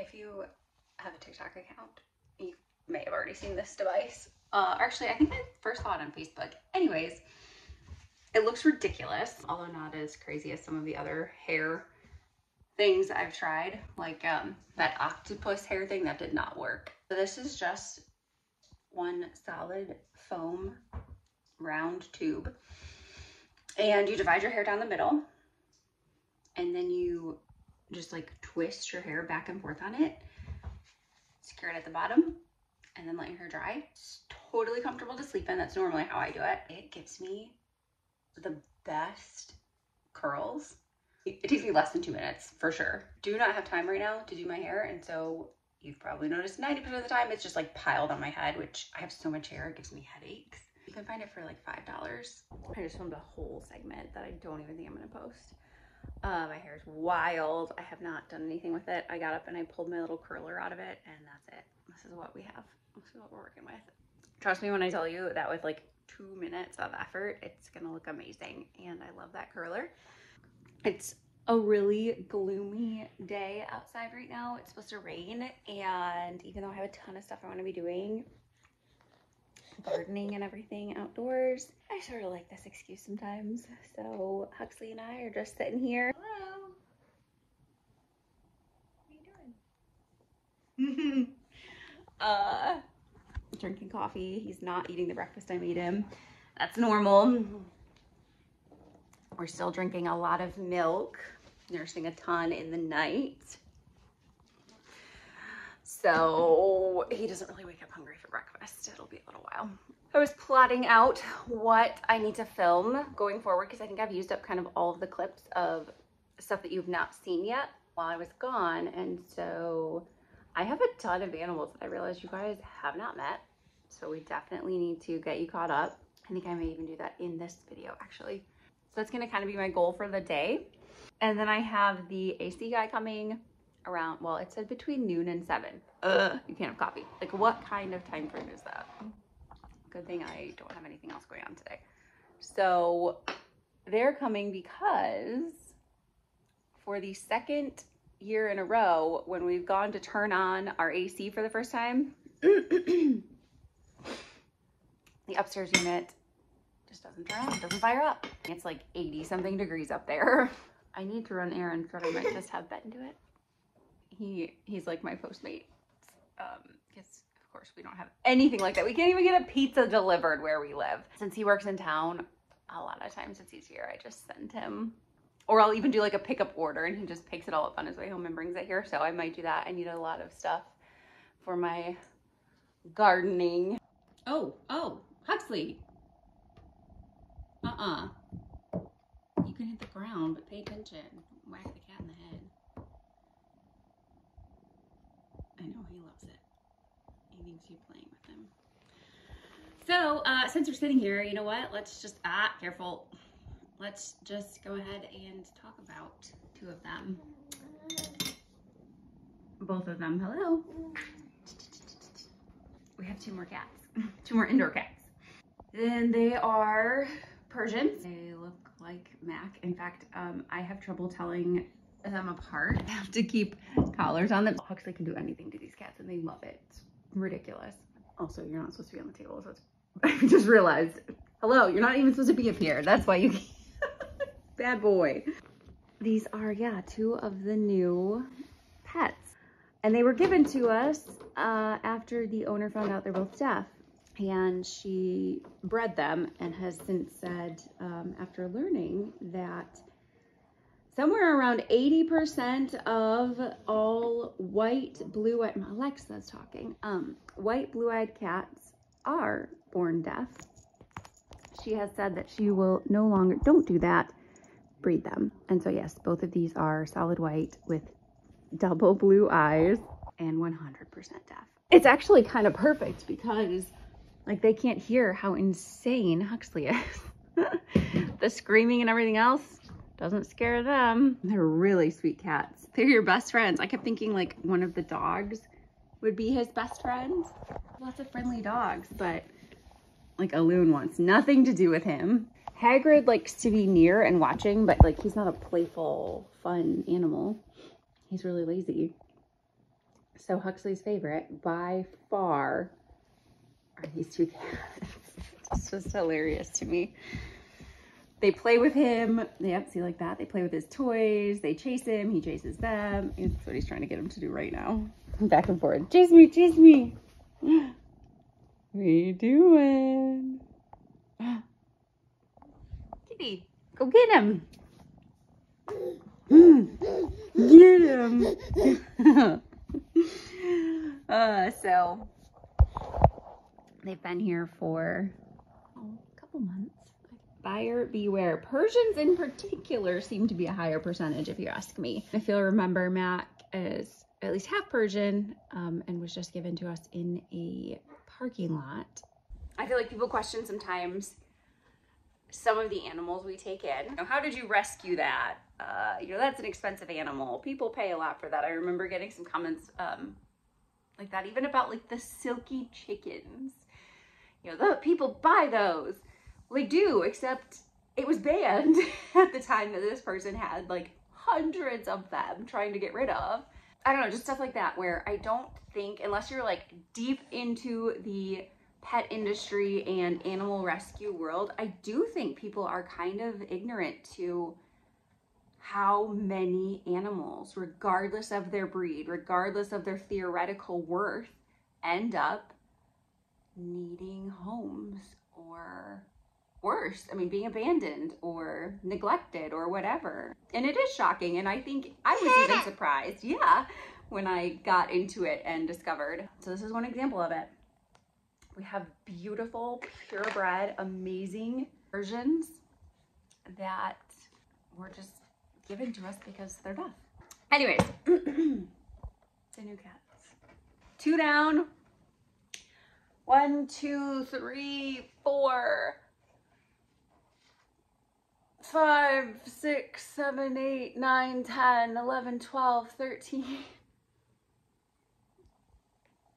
if you have a TikTok account, you may have already seen this device. Uh, actually, I think I first saw it on Facebook. Anyways, it looks ridiculous, although not as crazy as some of the other hair things I've tried, like um, that octopus hair thing that did not work. So this is just one solid foam round tube. And you divide your hair down the middle and then you just like twist your hair back and forth on it, secure it at the bottom, and then let your hair dry. It's totally comfortable to sleep in. That's normally how I do it. It gives me the best curls. It takes me less than two minutes for sure. Do not have time right now to do my hair. And so you've probably noticed 90% of the time it's just like piled on my head, which I have so much hair, it gives me headaches. You can find it for like $5. I just filmed a whole segment that I don't even think I'm gonna post. Uh, my hair is wild. I have not done anything with it. I got up and I pulled my little curler out of it and that's it. This is what we have. This is what we're working with. Trust me when I tell you that with like two minutes of effort, it's gonna look amazing. And I love that curler. It's a really gloomy day outside right now. It's supposed to rain and even though I have a ton of stuff I wanna be doing, gardening and everything outdoors. I sort of like this excuse sometimes. So Huxley and I are just sitting here. Hello. What are you doing? uh, drinking coffee. He's not eating the breakfast I made him. That's normal. We're still drinking a lot of milk, nursing a ton in the night. So he doesn't really wake up hungry for breakfast. It'll be a little while. I was plotting out what I need to film going forward because I think I've used up kind of all of the clips of stuff that you've not seen yet while I was gone. And so I have a ton of animals that I realize you guys have not met. So we definitely need to get you caught up. I think I may even do that in this video actually. So that's gonna kind of be my goal for the day. And then I have the AC guy coming around, well, it said between noon and seven. Ugh, you can't have coffee. Like what kind of time frame is that? Good thing I don't have anything else going on today. So they're coming because for the second year in a row, when we've gone to turn on our AC for the first time, the upstairs unit just doesn't turn on, It doesn't fire up. It's like 80 something degrees up there. I need to run errands, but I might just have Ben do it he he's like my postmate um because of course we don't have anything like that. We can't even get a pizza delivered where we live. Since he works in town a lot of times it's easier. I just send him or i'll even do like a pickup order and he just picks it all up on his way home and brings it here. So i might do that. I need a lot of stuff for my gardening. Oh oh huxley. Uh-uh. You can hit the ground but pay attention. Whack the cat in the head. I know he loves thinks you're playing with him. So, uh, since we're sitting here, you know what? Let's just, ah, careful. Let's just go ahead and talk about two of them. Both of them, hello. We have two more cats, two more indoor cats. And they are Persians. They look like Mac. In fact, um, I have trouble telling them apart. I have to keep collars on them. Huxley can do anything to these cats and they love it. It's ridiculous. Also, you're not supposed to be on the table, so I just realized, hello, you're not even supposed to be up here. That's why you, bad boy. These are, yeah, two of the new pets. And they were given to us uh, after the owner found out they're both deaf. And she bred them and has since said, um, after learning that somewhere around 80% of all white, blue-eyed, Alexa's talking, um, white, blue-eyed cats are born deaf. She has said that she will no longer, don't do that, breed them. And so yes, both of these are solid white with double blue eyes and 100% deaf. It's actually kind of perfect because like they can't hear how insane Huxley is. the screaming and everything else, doesn't scare them. They're really sweet cats. They're your best friends. I kept thinking like one of the dogs would be his best friend. Lots of friendly dogs, but like Alun wants nothing to do with him. Hagrid likes to be near and watching, but like he's not a playful, fun animal. He's really lazy. So Huxley's favorite by far are these two cats. it's just hilarious to me. They play with him. Yep, see like that? They play with his toys. They chase him. He chases them. That's what he's trying to get him to do right now. Back and forth. Chase me, chase me. What are you doing? Kitty, go get him. Get him. uh, so they've been here for a couple months. Buyer beware. Persians in particular seem to be a higher percentage if you ask me. If you'll remember, Mac is at least half Persian um, and was just given to us in a parking lot. I feel like people question sometimes some of the animals we take in. How did you rescue that? Uh, you know, that's an expensive animal. People pay a lot for that. I remember getting some comments um, like that, even about like the Silkie chickens. You know, the people buy those. They do, except it was banned at the time that this person had like hundreds of them trying to get rid of. I don't know, just stuff like that where I don't think, unless you're like deep into the pet industry and animal rescue world, I do think people are kind of ignorant to how many animals, regardless of their breed, regardless of their theoretical worth, end up needing homes or worse. I mean, being abandoned or neglected or whatever. And it is shocking. And I think I was even surprised. Yeah when I got into it and discovered. So this is one example of it. We have beautiful, purebred, amazing Persians that were just given to us because they're deaf. Anyways, the new cats. Two down. One, two, three, four, five, six, seven, eight, nine, ten, eleven, twelve, thirteen.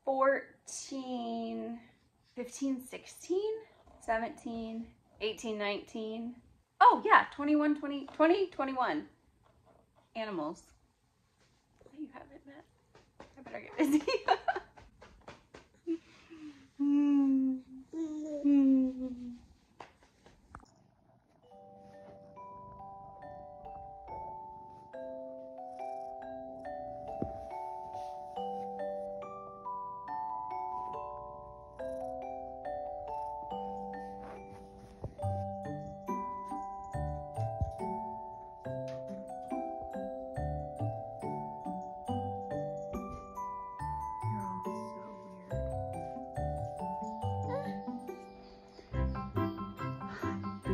14, 15, 16, 17, 18, 19. Oh yeah, 21, 20, 20, 21 animals. Oh, you haven't met. I better get busy. Hmm. Hmm.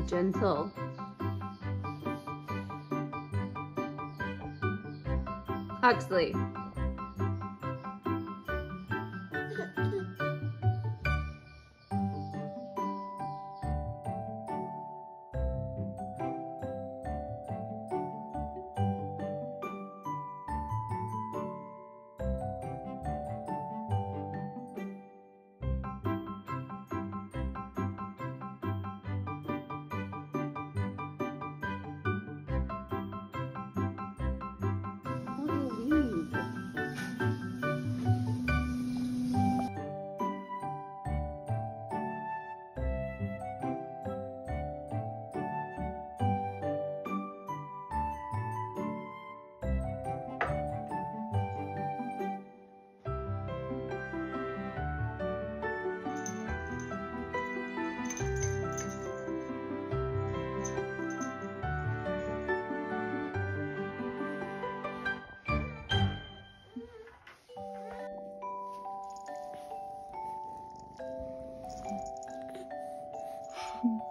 Gentle. Huxley. 痛。